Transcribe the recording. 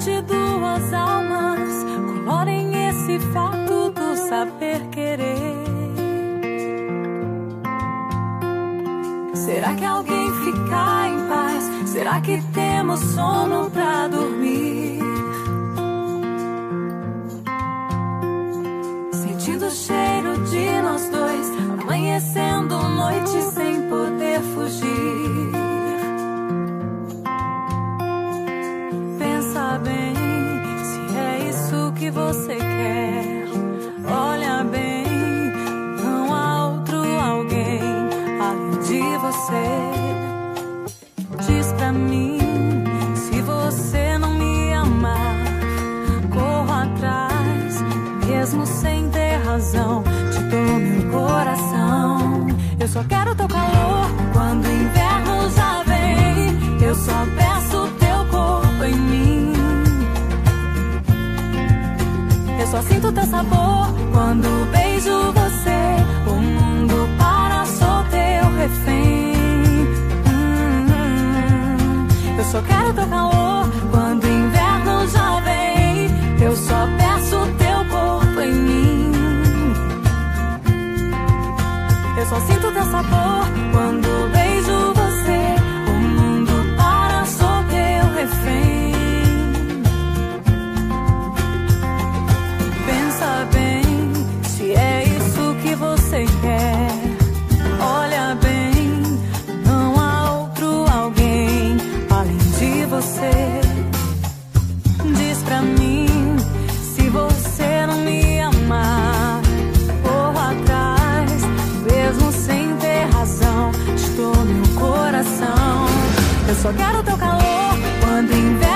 Distante duas almas, colorem esse fato do saber querer. Será que alguém fica em paz? Será que temos sono pra dormir? Sentindo o cheiro você quer. Olha bem, não há outro alguém além de você. Diz pra mim se você não me amar. Corro atrás, mesmo sem ter razão. Te dou meu coração. Eu só quero teu calor quando inverno só sinto teu sabor quando beijo você. O mundo para, sou teu refém. Hum, Eu só quero teu calor quando o inverno já vem. Eu só peço teu corpo em mim. Eu só sinto teu sabor quando só quero teu calor. Quando inverno